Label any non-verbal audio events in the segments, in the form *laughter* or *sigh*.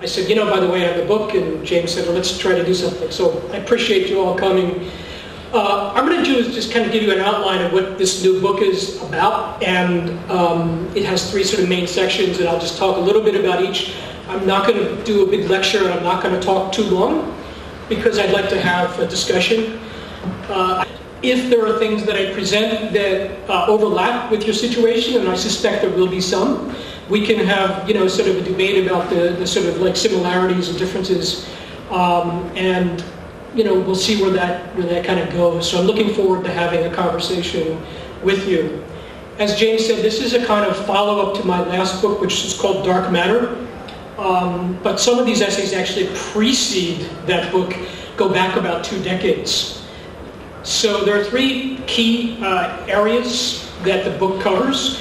I said, you know, by the way, I have a book, and James said, well, let's try to do something. So I appreciate you all coming. Uh, I'm going to do is just kind of give you an outline of what this new book is about, and um, it has three sort of main sections, and I'll just talk a little bit about each. I'm not going to do a big lecture, and I'm not going to talk too long, because I'd like to have a discussion. Uh, if there are things that I present that uh, overlap with your situation, and I suspect there will be some, we can have you know sort of a debate about the, the sort of like similarities and differences, um, and you know we'll see where that where that kind of goes. So I'm looking forward to having a conversation with you. As James said, this is a kind of follow-up to my last book, which is called Dark Matter. Um, but some of these essays actually precede that book, go back about two decades. So there are three key uh, areas that the book covers.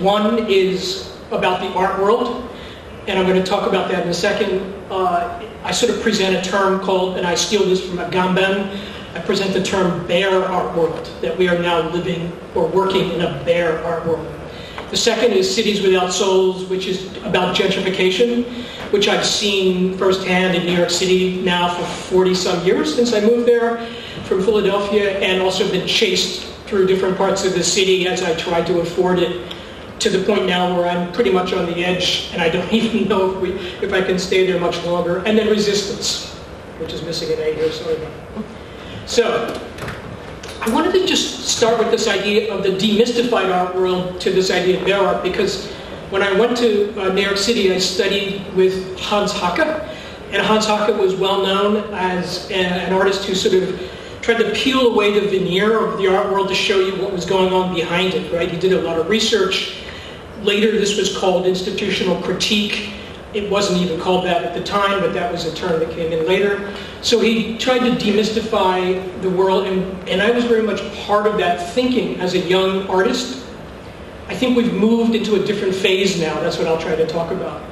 One is about the art world, and I'm going to talk about that in a second. Uh, I sort of present a term called, and I steal this from Agamben, I present the term bare art world, that we are now living or working in a bare art world. The second is Cities Without Souls, which is about gentrification, which I've seen firsthand in New York City now for 40 some years since I moved there from Philadelphia and also been chased through different parts of the city as I tried to afford it to the point now where I'm pretty much on the edge and I don't *laughs* even know if, we, if I can stay there much longer. And then resistance, which is missing an A here, sorry. So, I wanted to just start with this idea of the demystified art world to this idea of bare art because when I went to uh, New York City, I studied with Hans Haacke, and Hans Haacke was well known as an artist who sort of tried to peel away the veneer of the art world to show you what was going on behind it, right? He did a lot of research. Later, this was called institutional critique. It wasn't even called that at the time, but that was a term that came in later. So he tried to demystify the world, and, and I was very much part of that thinking as a young artist. I think we've moved into a different phase now. That's what I'll try to talk about.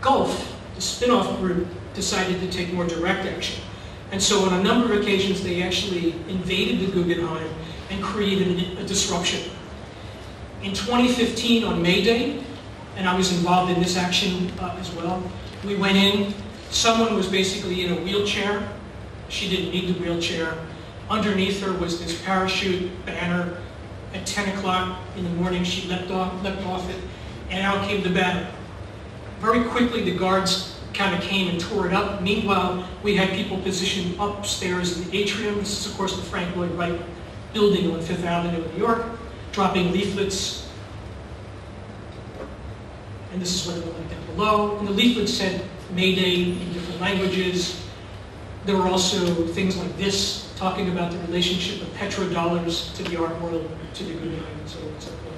Gulf, the spin-off group, decided to take more direct action. And so on a number of occasions, they actually invaded the Guggenheim and created a disruption. In 2015, on May Day, and I was involved in this action uh, as well, we went in, someone was basically in a wheelchair. She didn't need the wheelchair. Underneath her was this parachute banner. At 10 o'clock in the morning, she leapt off, leapt off it, and out came the banner. Very quickly, the guards kind of came and tore it up. Meanwhile, we had people positioned upstairs in the atrium. This is, of course, the Frank Lloyd Wright building on Fifth Avenue in New York, dropping leaflets. And this is what it looked like down below. And the leaflets said Mayday in different languages. There were also things like this, talking about the relationship of petrodollars to the art world, to the Guggenheim, and so on and so forth.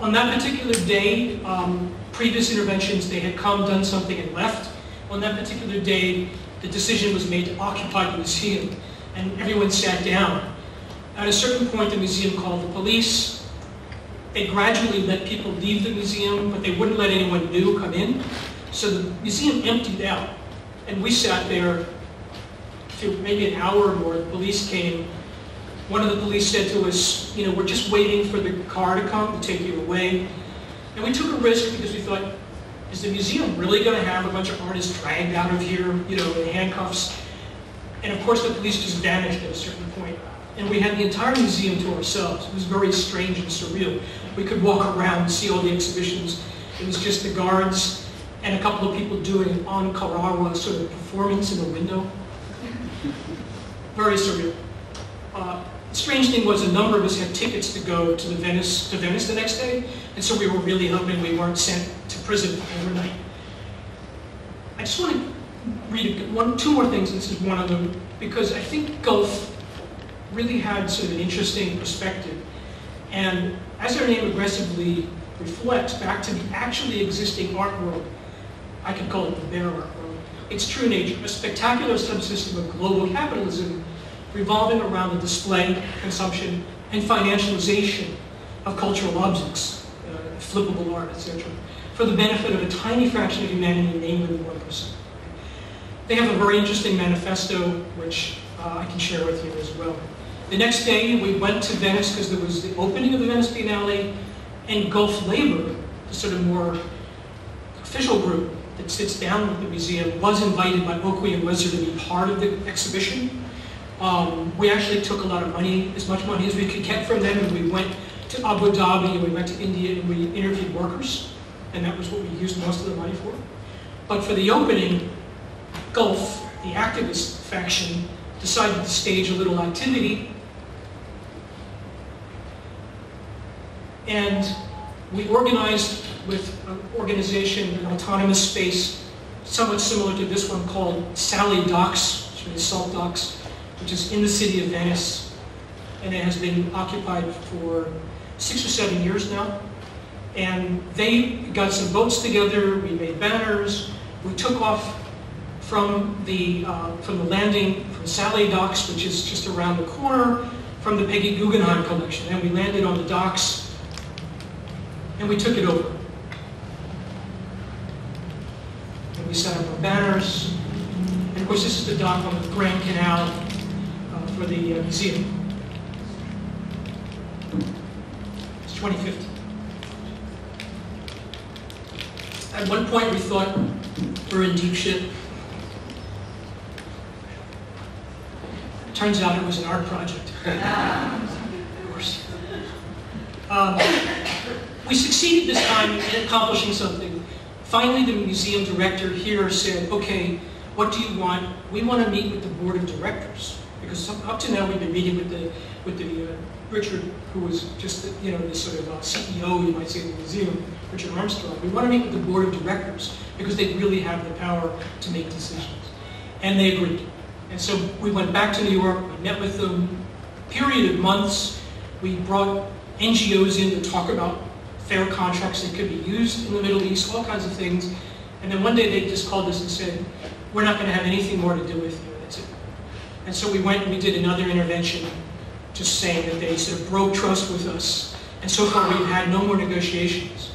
On that particular day, um, previous interventions, they had come, done something, and left. On that particular day, the decision was made to occupy the museum, and everyone sat down. At a certain point, the museum called the police. They gradually let people leave the museum, but they wouldn't let anyone new come in. So the museum emptied out, and we sat there for maybe an hour or more. The police came. One of the police said to us, you know, we're just waiting for the car to come to take you away. And we took a risk because we thought, is the museum really going to have a bunch of artists dragged out of here, you know, in handcuffs? And of course, the police just vanished at a certain point. And we had the entire museum to ourselves. It was very strange and surreal. We could walk around and see all the exhibitions. It was just the guards and a couple of people doing an On Kawara sort of performance in the window. Very surreal. Uh, strange thing was a number of us had tickets to go to the Venice to Venice the next day, and so we were really hoping we weren't sent to prison overnight. I just want to read one, two more things. This is one of them because I think Gulf really had sort of an interesting perspective, and as our name aggressively reflects back to the actually existing art world, I could call it the bare art world. Its true nature, a spectacular subsystem of global capitalism revolving around the display, consumption, and financialization of cultural objects, uh, flippable art, etc., for the benefit of a tiny fraction of humanity, namely the 1%. They have a very interesting manifesto, which uh, I can share with you as well. The next day, we went to Venice because there was the opening of the Venice Biennale, and Gulf Labor, the sort of more official group that sits down with the museum was invited by Okwui Enwezor to be part of the exhibition. Um, we actually took a lot of money, as much money as we could get from them, and we went to Abu Dhabi and we went to India and we interviewed workers, and that was what we used most of the money for. But for the opening, Gulf, the activist faction, decided to stage a little activity. And we organized with an organization, an autonomous space, somewhat similar to this one called Sale Docks, which salt docks, which is in the city of Venice. And it has been occupied for six or seven years now. And they got some boats together, we made banners, we took off from the, uh, from the landing from Sale Docks, which is just around the corner from the Peggy Guggenheim collection. And we landed on the docks and we took it over. And we set up our banners. And of course, this is the dock on the Grand Canal for the uh, museum. It's 2050. At one point, we thought we're in deep shit. Turns out it was an art project. *laughs* of course. Um, we succeeded this time in accomplishing something. Finally, the museum director here said, okay, what do you want? We want to meet with the board of directors. Because up to now, we've been meeting with the, with the uh, Richard, who was just, the, you know, the sort of uh, CEO, you might say, of the museum, Richard Armstrong. We want to meet with the board of directors because they really have the power to make decisions. And they agreed. And so we went back to New York, we met with them, period of months. We brought NGOs in to talk about fair contracts that could be used in the Middle East, all kinds of things. And then one day they just called us and said, we're not going to have anything more to do with you. And so we went and we did another intervention, just saying that they sort of broke trust with us. And so far we've had no more negotiations.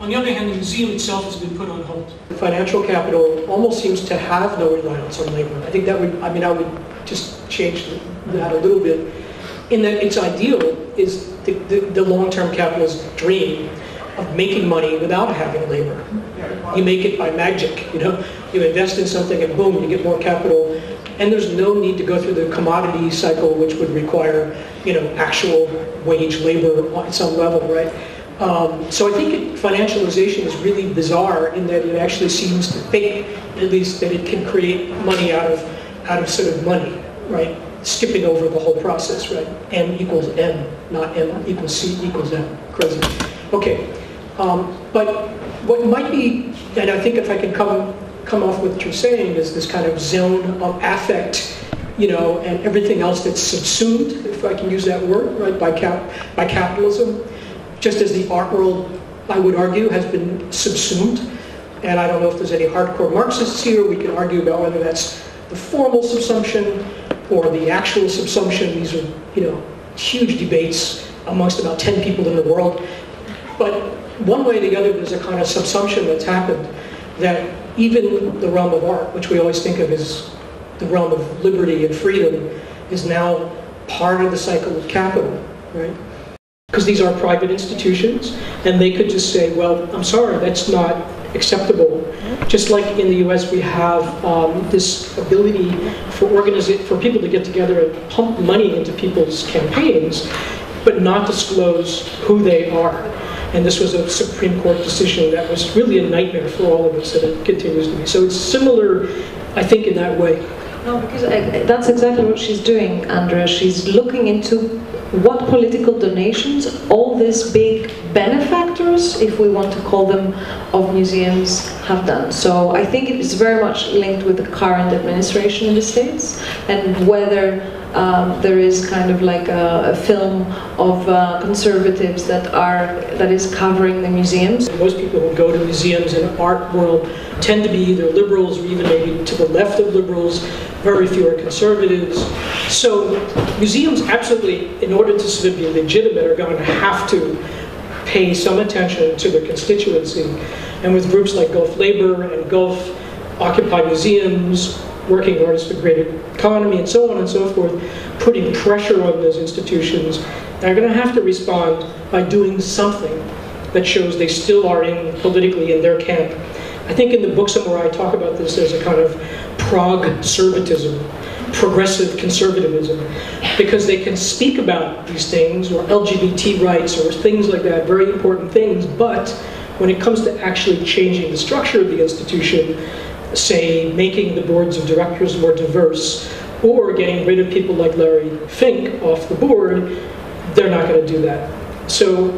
On the other hand, the museum itself has been put on hold. Financial capital almost seems to have no reliance on labor. I think that would, I mean, I would just change that a little bit in that its ideal is the, the, the long-term capitalist dream of making money without having labor. You make it by magic, you know. You invest in something and boom, you get more capital. And there's no need to go through the commodity cycle, which would require, you know, actual wage labor at some level, right? Um, so I think financialization is really bizarre in that it actually seems to think, at least, that it can create money out of, out of sort of money, right? skipping over the whole process, right? M equals M, not M equals C equals M. Crazy. Okay. Um, but what might be, and I think if I can come come off with what you're saying, is this kind of zone of affect, you know, and everything else that's subsumed, if I can use that word, right, by cap by capitalism, just as the art world, I would argue, has been subsumed. And I don't know if there's any hardcore Marxists here. We can argue about whether that's the formal subsumption or the actual subsumption. These are, you know, huge debates amongst about 10 people in the world. But one way or the other, there's a kind of subsumption that's happened that even the realm of art, which we always think of as the realm of liberty and freedom, is now part of the cycle of capital, right? Because these are private institutions, and they could just say, well, I'm sorry, that's not acceptable. Just like in the U.S., we have um, this ability for for people to get together and pump money into people's campaigns, but not disclose who they are. And this was a Supreme Court decision that was really a nightmare for all of us, and it continues to be. So it's similar, I think, in that way. No, because I, that's exactly what she's doing, Andrea. She's looking into what political donations all these big benefactors, if we want to call them, of museums have done. So I think it is very much linked with the current administration in the States and whether um, there is kind of like a, a film of uh, conservatives that are that is covering the museums. Most people who go to museums in the art world tend to be either liberals or even maybe to the left of liberals. Very few are conservatives. So museums absolutely, in order to sort of be legitimate, are going to have to pay some attention to their constituency. And with groups like Gulf Labor and Gulf Occupy Museums, Working Artists for Greater Economy, and so on and so forth, putting pressure on those institutions, they're going to have to respond by doing something that shows they still are in politically in their camp. I think in the book somewhere I talk about this as a kind of prog-servatism, progressive conservatism, because they can speak about these things, or LGBT rights, or things like that, very important things, but when it comes to actually changing the structure of the institution, say making the boards of directors more diverse, or getting rid of people like Larry Fink off the board, they're not going to do that. So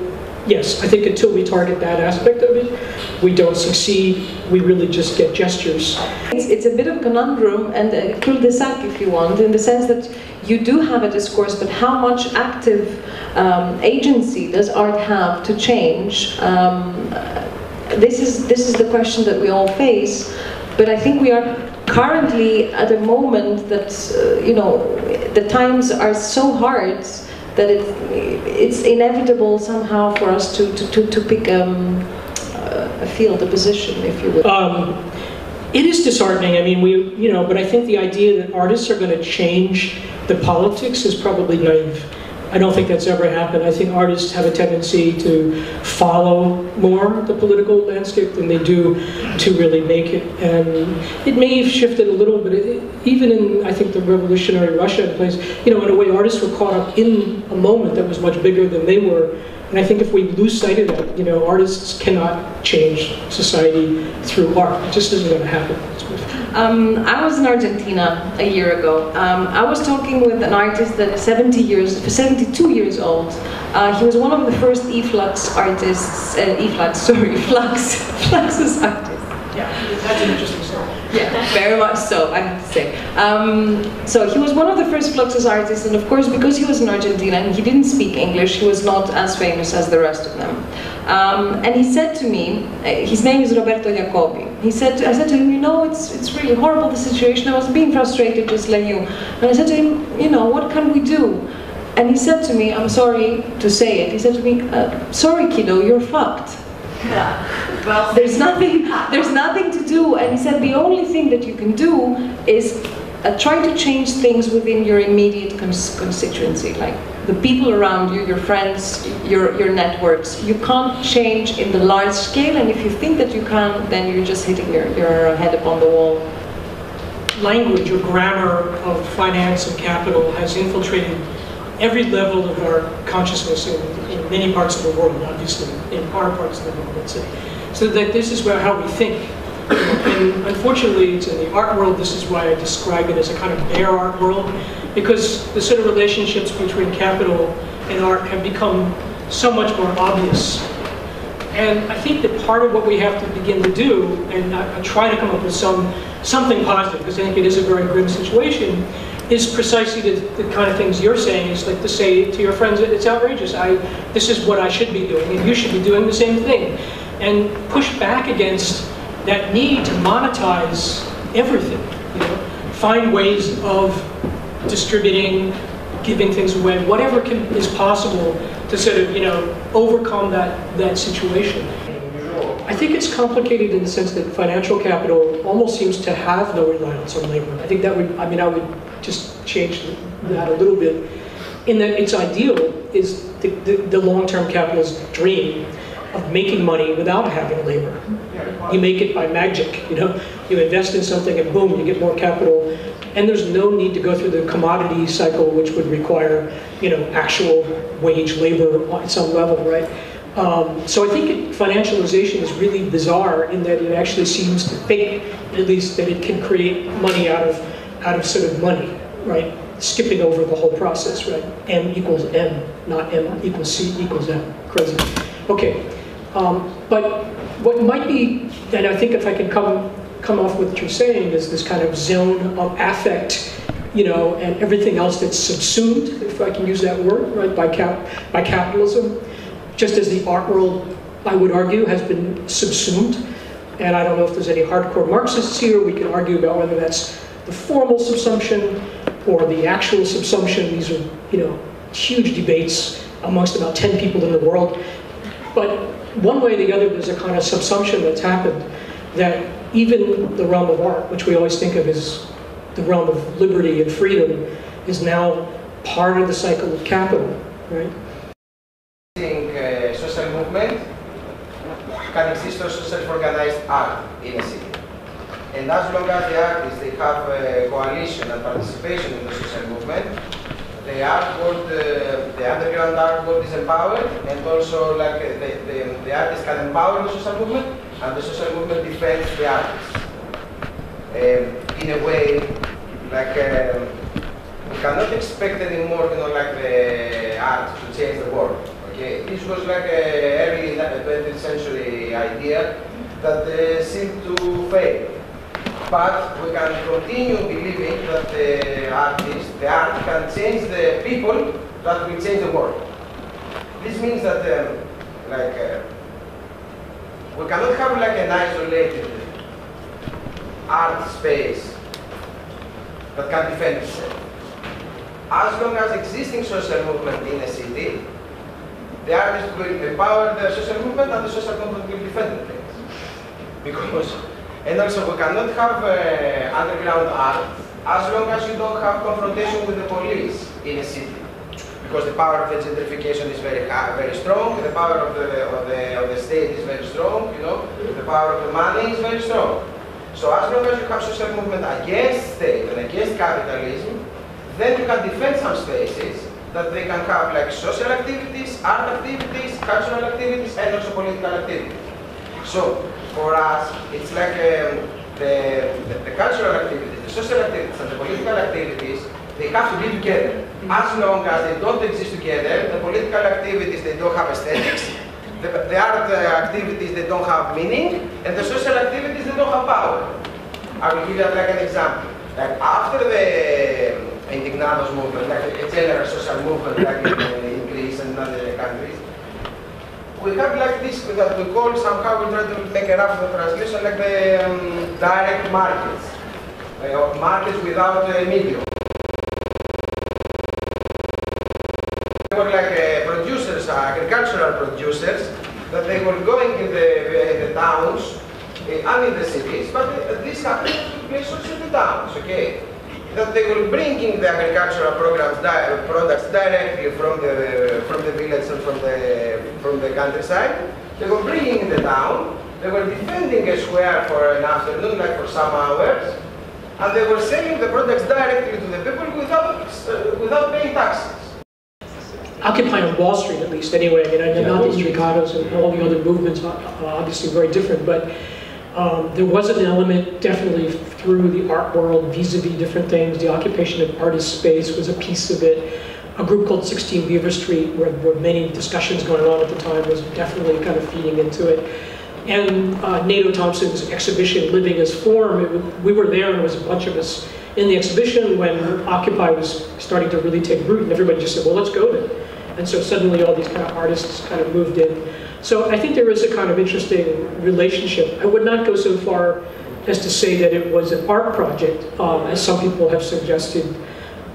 yes, I think until we target that aspect of it, we don't succeed. We really just get gestures. It's, it's a bit of a conundrum and a cul-de-sac, if you want, in the sense that you do have a discourse, but how much active um, agency does art have to change? Um, this is this is the question that we all face, but I think we are currently at a moment that uh, you know the times are so hard that it, it's inevitable somehow for us to, to, to, to pick um, a field, a position, if you will. Um, it is disheartening. I mean, we, you know, but I think the idea that artists are going to change the politics is probably naive. I don't think that's ever happened. I think artists have a tendency to follow more the political landscape than they do to really make it. And it may have shifted a little, but it, even in, I think, the revolutionary Russia place, you know, in a way, artists were caught up in a moment that was much bigger than they were. And I think if we lose sight of that, you know, artists cannot change society through art. It just isn't going to happen. Um, I was in Argentina a year ago. Um, I was talking with an artist that 70 years, 72 years old. Uh, he was one of the first E-Flux artists, uh, E-Flux, *laughs* sorry, Flux, *laughs* Fluxus artists. Yeah, that's an interesting story. Yeah, very much so, I have to say. Um, so he was one of the first Fluxus artists, and of course, because he was in Argentina and he didn't speak English, he was not as famous as the rest of them. Um, and he said to me, uh, his name is Roberto Jacoby. He said, I said to him, you know, it's it's really horrible the situation. I was being frustrated just like you. And I said to him, you know, what can we do? And he said to me, I'm sorry to say it. He said to me, uh, sorry, kiddo, you're fucked. Yeah. *laughs* There's nothing, *laughs* there's nothing to do. And he said the only thing that you can do is uh, try to change things within your immediate cons constituency, like the people around you, your friends, your, your networks. You can't change in the large scale, and if you think that you can, then you're just hitting your, your head upon the wall. Language or grammar of finance and capital has infiltrated every level of our consciousness in, in many parts of the world, obviously, in our parts of the world, let's say. So that this is where, how we think. And unfortunately, in the art world, this is why I describe it as a kind of bare art world, because the sort of relationships between capital and art have become so much more obvious. And I think that part of what we have to begin to do, and I, I try to come up with some something positive, because I think it is a very grim situation, is precisely the, the, kind of things you're saying, is like to say to your friends, it's outrageous, I, this is what I should be doing, and you should be doing the same thing. And push back against that need to monetize everything, you know, find ways of distributing, giving things away, whatever can, is possible to sort of, you know, overcome that, that situation. I think it's complicated in the sense that financial capital almost seems to have no reliance on labor. I think that would, I mean, I would just change that a little bit in that its ideal is the, the, the long-term capitalist dream of making money without having labor. You make it by magic, you know? You invest in something and boom, you get more capital. And there's no need to go through the commodity cycle, which would require, you know, actual wage labor at some level, right? Um, so I think financialization is really bizarre in that it actually seems to think, at least, that it can create money out of, out of sort of money, right? Skipping over the whole process, right? M equals M, not M equals C equals M. Crazy. Okay. Um, but what might be, and I think if I can come come off with what you're saying, is this kind of zone of affect, you know, and everything else that's subsumed, if I can use that word, right, by cap by capitalism, just as the art world, I would argue, has been subsumed. And I don't know if there's any hardcore Marxists here. We can argue about whether that's the formal subsumption or the actual subsumption. These are, you know, huge debates amongst about 10 people in the world. But one way or the other, there's a kind of subsumption that's happened that even the realm of art, which we always think of as the realm of liberty and freedom, is now part of the cycle of capital, right? Uh, social movement can exist also self-organized art in a city. And as long as the artists they have a coalition and participation in the social movement, the art world, uh, the underground art world is empowered, and also like the, the, the artists can empower the social movement, and the social movement defends the artists. Um, in a way, like um, we cannot expect anymore, you know, like the art to change the world. Okay, this was like a early 20th century idea that uh, seemed to fail. But we can continue believing that the artist, the art can change the people that will change the world. This means that, um, like, uh, we cannot have like an isolated art space that can defend itself. As long as existing social movement in a city, the artist will empower the social movement and the social movement will defend the place. *laughs* Because, and also we cannot have uh, underground art as long as you don't have confrontation with the police in a city. Because the power of the gentrification is very, very strong, the power of the, of, the, of the state is very strong, you know, the power of the money is very strong. So as long as you have social movement against state and against capitalism, then you can defend some spaces that they can have like social activities, art activities, cultural activities, and also political activities. So for us, it's like um, the, the, the, cultural activities, the social activities, and the political activities, they have to be together. As long as they don't exist together, the political activities, they don't have aesthetics, the, the art uh, activities, they don't have meaning, and the social activities, they don't have power. I will give you like an example. Like after the Indignados movement, like a general social movement like in, in Greece and other countries, we have like this that we call somehow, we try to make a rough translation like the um, direct markets, uh, markets without uh, medium. They were like uh, producers, agricultural producers, that they were going in the, in the towns and in the cities, but this happened to place also in the towns, okay? That they were bringing the agricultural programs, di products directly from the from the village and from the from the countryside. They were bringing in the town. They were defending a square for an afternoon, like for some hours, and they were selling the products directly to the people without uh, without paying taxes. Occupy on Wall Street, at least, anyway. I mean, I know not the Ricardos and all the other movements are obviously very different, but um, there was an element definitely through the art world vis-a-vis -vis different things. The occupation of artist space was a piece of it. A group called 16 Beaver Street, where there were many discussions going on at the time, was definitely kind of feeding into it. And uh, Nato Thompson's exhibition, Living as Form, it, we were there and there was a bunch of us in the exhibition when Occupy was starting to really take root and everybody just said, well, let's go then. And so suddenly all these kind of artists kind of moved in. So I think there is a kind of interesting relationship. I would not go so far as to say that it was an art project, um, as some people have suggested,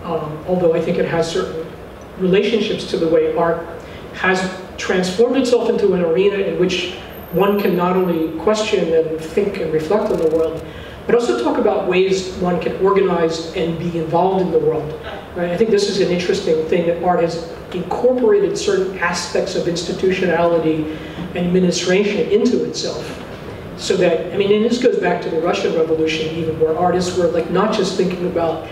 um, although I think it has certain relationships to the way art has transformed itself into an arena in which one can not only question and think and reflect on the world, but also talk about ways one can organize and be involved in the world. Right? I think this is an interesting thing that art has incorporated certain aspects of institutionality and administration into itself. So that, I mean, and this goes back to the Russian Revolution even, where artists were like not just thinking about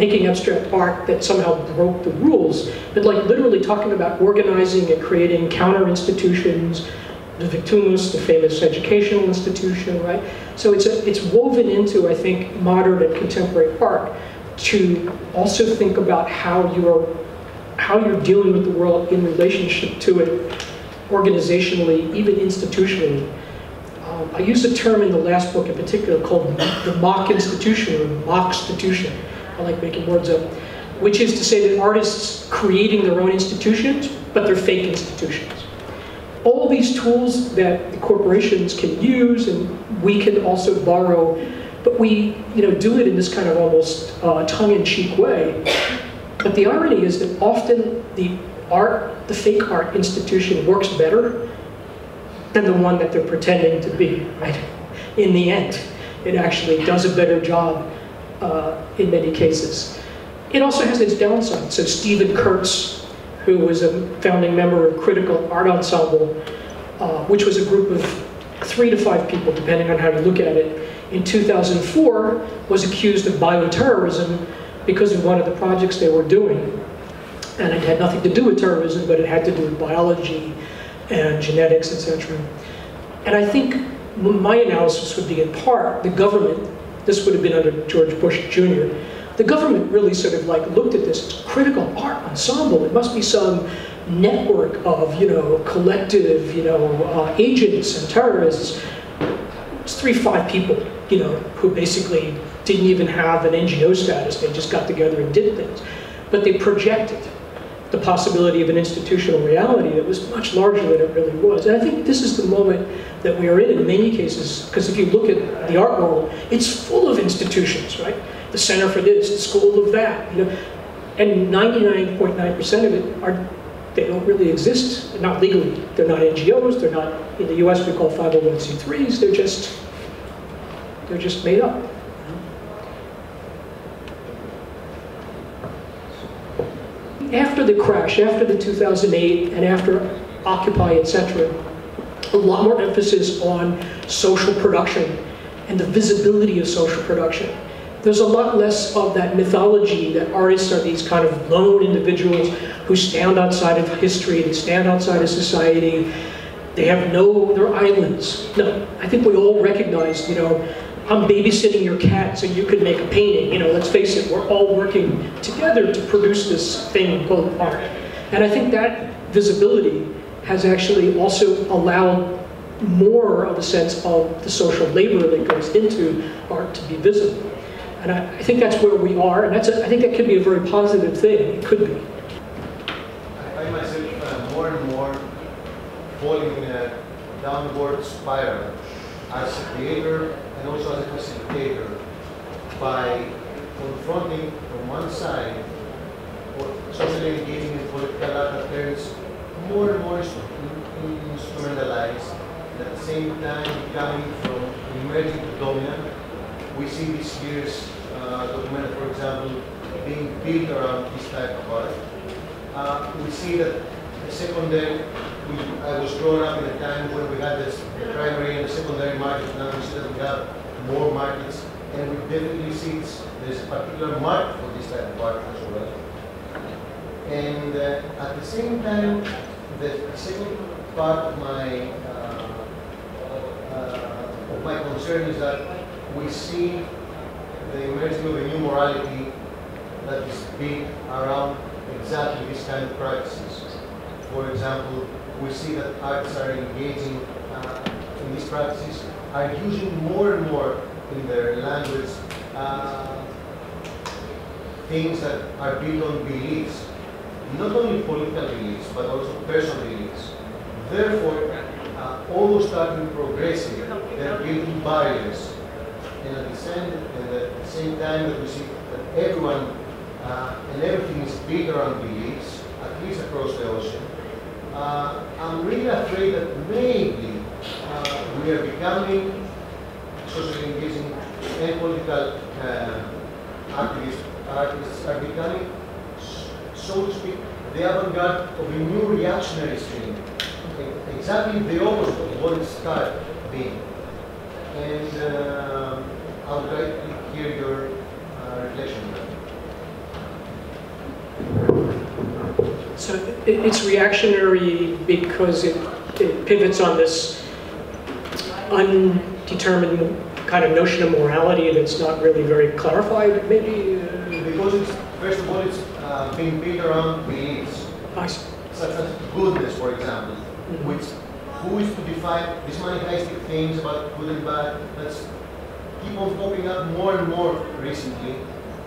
making abstract art that somehow broke the rules, but like literally talking about organizing and creating counter institutions, the Vkhutemas, the famous educational institution, right? So it's, a, it's woven into, I think, modern and contemporary art to also think about how you're how you're dealing with the world in relationship to it organizationally, even institutionally. Um, I used a term in the last book in particular called the mock institution or mock institution. I like making words up, which is to say that artists creating their own institutions, but they're fake institutions. All these tools that the corporations can use and we can also borrow, but we you know, do it in this kind of almost uh, tongue-in-cheek way but the irony is that often the art, the fake art institution works better than the one that they're pretending to be, right? In the end, it actually does a better job uh, in many cases. It also has its downsides. So Steven Kurtz, who was a founding member of Critical Art Ensemble, uh, which was a group of three to five people, depending on how you look at it, in 2004 was accused of bioterrorism because of one of the projects they were doing. And it had nothing to do with terrorism, but it had to do with biology and genetics, etc. And I think my analysis would be in part the government, this would have been under George Bush Jr., the government really sort of like looked at this critical art ensemble. It must be some network of, you know, collective, you know, uh, agents and terrorists. It's three, five people, you know, who basically didn't even have an NGO status. They just got together and did things. But they projected the possibility of an institutional reality that was much larger than it really was. And I think this is the moment that we are in in many cases, because if you look at the art world, it's full of institutions, right? The center for this, the school of that, you know, and 99.9% of it are, they don't really exist, not legally. They're not NGOs, they're not, in the US we call 501c3s, they're just, they're just made up. after the crash, after the 2008, and after Occupy, etc., a lot more emphasis on social production and the visibility of social production. There's a lot less of that mythology that artists are these kind of lone individuals who stand outside of history, they stand outside of society, they have no, they're islands. No, I think we all recognize, you know, I'm babysitting your cat so you could make a painting. You know, let's face it, we're all working together to produce this thing called art. And I think that visibility has actually also allowed more of a sense of the social labor that goes into art to be visible. And I, I think that's where we are, and that's a, I think that could be a very positive thing. It could be. I find myself uh, more and more falling in a downward spiral as a creator and also as a facilitator by confronting from one side socially engaging in political turns more and more instrumentalized, at the same time becoming from emerging to dominant. We see this year's uh, Documenta, for example, being built around this type of art. Uh, we see that the secondary we, I was growing up in a time when we had this, the primary and the secondary market. Now we see that we have more markets, and we definitely see there's a particular market for this type of art as well. And uh, at the same time, the second part of my uh, uh, my concern is that we see the emergence of a new morality that is built around exactly this kind of practices. For example, we see that artists are engaging uh, in these practices, are using more and more in their language uh, things that are built on beliefs, not only political beliefs, but also personal beliefs. Therefore, uh, although starting progressive, they're building barriers. And at the same, at the same time that we see that everyone uh, and everything is built around beliefs, at least across the ocean, uh, I'm really afraid that maybe uh, we are becoming socially engaging and political uh, activists, artists are becoming, so to speak, the avant-garde of a new reactionary stream. Exactly the opposite of what it started being. And uh, I would like to hear your uh, reflection on that. So it's reactionary because it, it pivots on this undetermined kind of notion of morality that's not really very clarified, maybe? Uh, because it's, first of all, it's being built around beliefs. See. Such as goodness, for example, mm -hmm. which who is to define these manifesting things about good and bad that's keep on popping up more and more recently.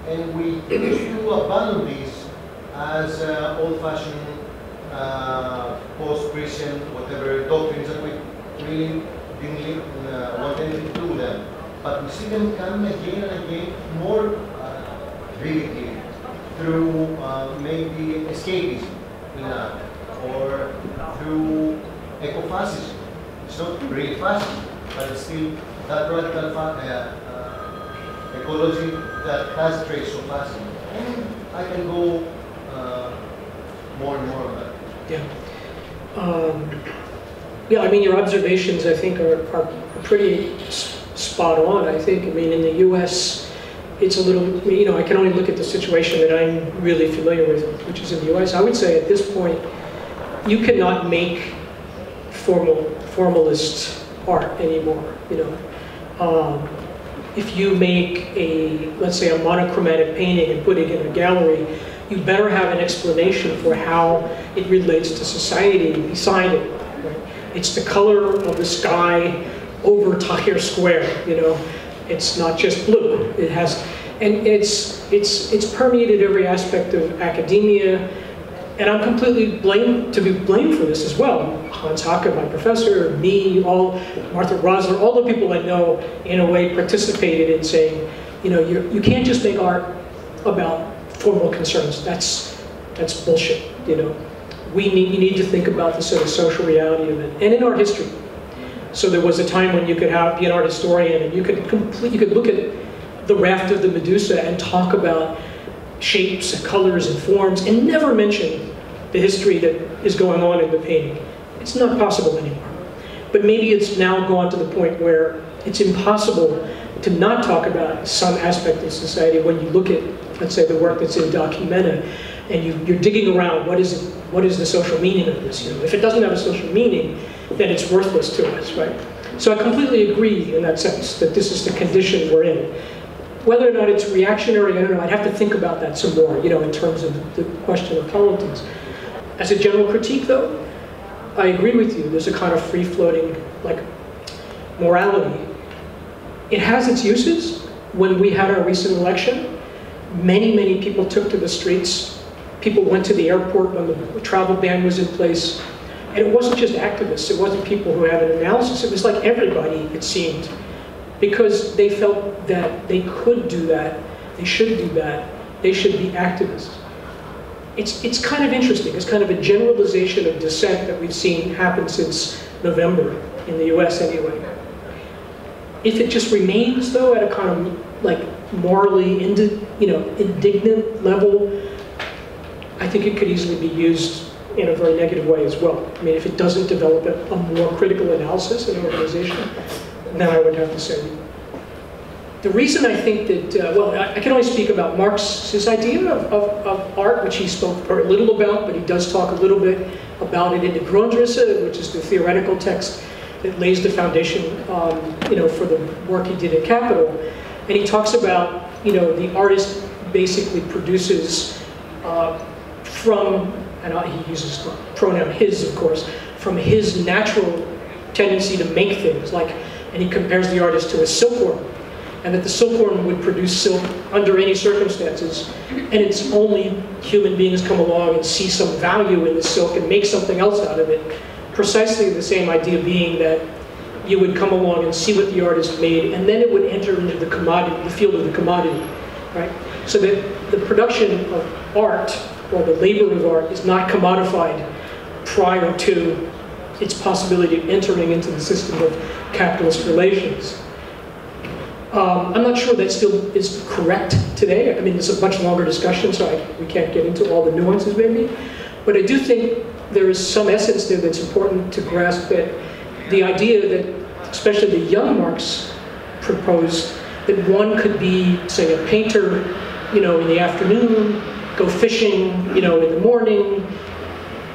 And we used to abandon these as uh, old-fashioned uh, post-Christian, whatever doctrines that we really didn't uh, want anything to do with them. But we see them come again and again more uh, vividly through uh, maybe escapism art or through ecofascism. It's not really fascism, but it's still that radical uh, ecology that has traits of fascism. And I can go more and more of that. Yeah. Um, Yeah, I mean, your observations, I think, are, are pretty spot on, I think. I mean, in the US, it's a little, you know, I can only look at the situation that I'm really familiar with, which is in the US. I would say at this point, you cannot make formal, formalist art anymore, you know. Um, if you make a, let's say, a monochromatic painting and put it in a gallery, you better have an explanation for how it relates to society beside it. right? It's the color of the sky over Tahrir Square, you know. It's not just blue. It has, and it's it's it's permeated every aspect of academia, and I'm completely blamed to be blamed for this as well. Hans Haacke, my professor, me, all Martha Rosler, all the people I know, in a way, participated in saying, you know, you you can't just make art about formal concerns. That's that's bullshit. You know, we need you need to think about the sort of social reality of it, and in art history. So there was a time when you could have, be an art historian and you could complete, you could look at the raft of the Medusa and talk about shapes and colors and forms and never mention the history that is going on in the painting. It's not possible anymore. But maybe it's now gone to the point where it's impossible to not talk about some aspect of society when you look at, let's say, the work that's in Documenta, and you, you're digging around what is it, what is the social meaning of this? You know, if it doesn't have a social meaning, then it's worthless to us, right? So I completely agree in that sense that this is the condition we're in. Whether or not it's reactionary, I don't know. I'd have to think about that some more, you know, in terms of the question of politics. As a general critique, though, I agree with you. There's a kind of free-floating, like, morality. It has its uses. When we had our recent election, many, many people took to the streets. People went to the airport when the travel ban was in place. And it wasn't just activists, it wasn't people who had an analysis, it was like everybody, it seemed. Because they felt that they could do that, they should do that, they should be activists. It's, it's kind of interesting, it's kind of a generalization of dissent that we've seen happen since November, in the US anyway. If it just remains though at a kind of like morally you know, indignant level, I think it could easily be used in a very negative way as well. I mean, if it doesn't develop a, more critical analysis in an organization, then I would have to say. The reason I think that, uh, well, I, I, can only speak about Marx's idea of, of, of, art, which he spoke very little about, but he does talk a little bit about it in the Grundrisse, which is the theoretical text that lays the foundation, um, you know, for the work he did at Capital. And he talks about, you know, the artist basically produces uh, from and he uses the pronoun his, of course, from his natural tendency to make things, like, and he compares the artist to a silkworm, and that the silkworm would produce silk under any circumstances, and it's only human beings come along and see some value in the silk and make something else out of it. Precisely the same idea being that you would come along and see what the artist made, and then it would enter into the commodity, the field of the commodity, right? So that the production of art or the labor of art is not commodified prior to its possibility of entering into the system of capitalist relations. Um, I'm not sure that still is correct today. I mean, it's a much longer discussion, so I, we can't get into all the nuances maybe. But I do think there is some essence there that's important to grasp that the idea that, especially the young Marx proposed, that one could be, say, a painter, you know, in the afternoon, go fishing, you know, in the morning,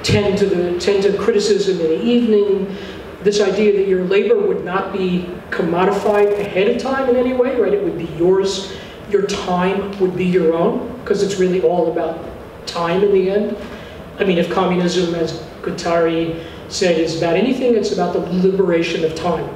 tend to the tend to criticism in the evening. This idea that your labor would not be commodified ahead of time in any way, right? It would be yours. Your time would be your own, because it's really all about time in the end. I mean, if communism, as Guattari said, is about anything, it's about the liberation of time.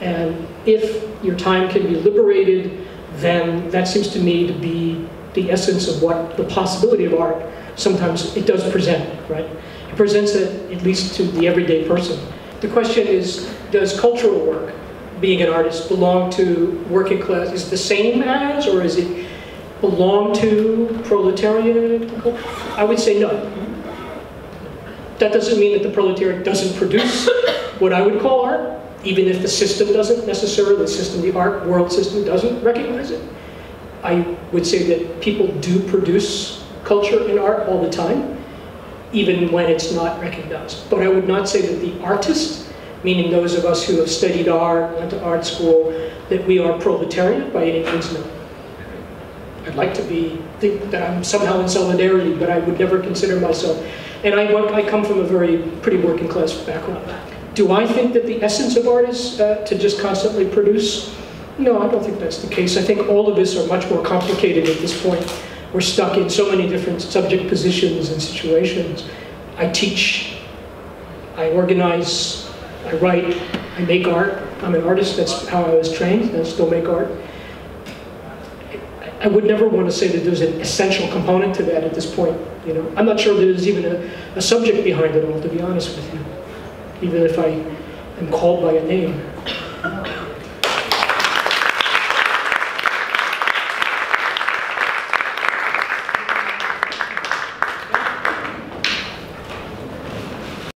And if your time can be liberated, then that seems to me to be the essence of what the possibility of art sometimes it does present, right? It presents it at least to the everyday person. The question is, does cultural work, being an artist, belong to working class? Is the same as, or is it belong to proletariat? I would say no. That doesn't mean that the proletariat doesn't produce what I would call art, even if the system doesn't necessarily, the system, the art world system doesn't recognize it. I would say that people do produce culture and art all the time, even when it's not recognized. But I would not say that the artist meaning those of us who have studied art, went to art school, that we are proletarian by any means, no. I'd like to be, think that I'm somehow in solidarity, but I would never consider myself. And I, I come from a very, pretty working class background. Do I think that the essence of art is uh, to just constantly produce? No, I don't think that's the case. I think all of us are much more complicated at this point. We're stuck in so many different subject positions and situations. I teach, I organize, I write, I make art. I'm an artist, that's how I was trained, and I still make art. I would never want to say that there's an essential component to that at this point, you know. I'm not sure there's even a, a subject behind it all, to be honest with you, even if I am called by a name.